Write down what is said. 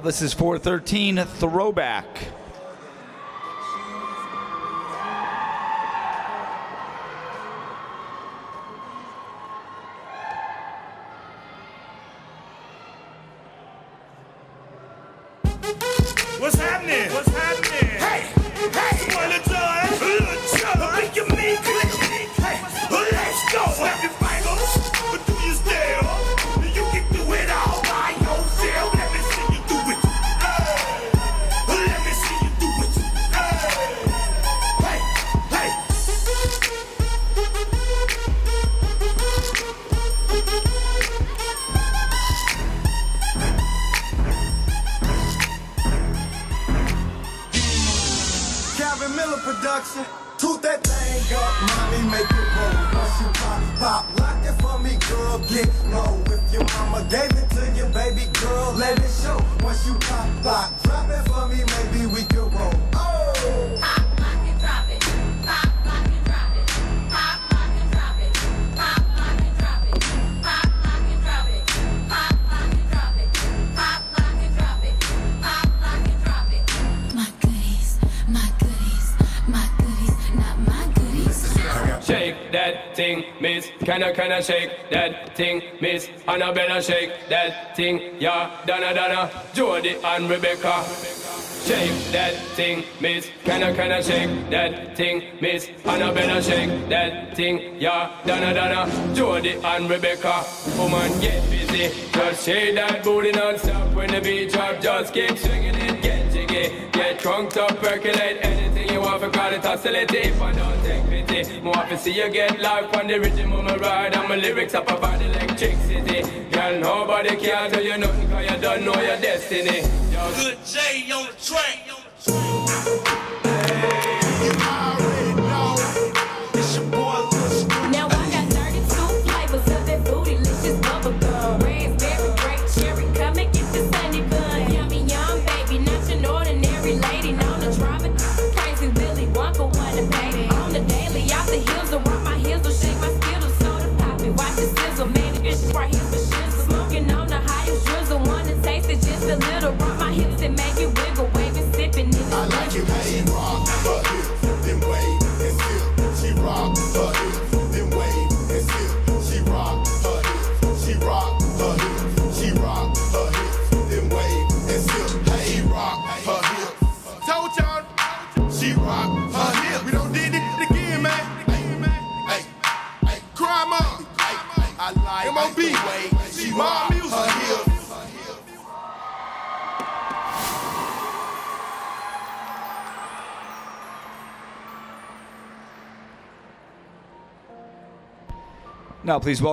This is 413 Throwback. What's happening? What's happening? Calvin Miller production. Toot that thing up, mommy, make it roll. Once you pop, pop, lock it for me, girl, get low. If your mama gave it to you, baby girl, let it show. Once you pop, pop, that thing, miss. Can I, can I shake that thing, miss? Annabella, shake that thing, yeah. Donna, Donna, Jody and Rebecca. Shake that thing, miss. Can I, can I shake that thing, miss? Annabella, shake that thing, yeah. Donna, Donna, Jody and Rebecca. Woman, get busy. Just shake that booty non-stop when the beat drop. Just keep swinging it, get jiggy. Get drunk up, percolate you call it hostility. If I don't take pity, more often see you get life on the rhythm of my ride. And my lyrics up about electricity. Girl, nobody can tell you nothing cause you don't know your destiny. Yo, Good J on the track. my music. Now, please welcome.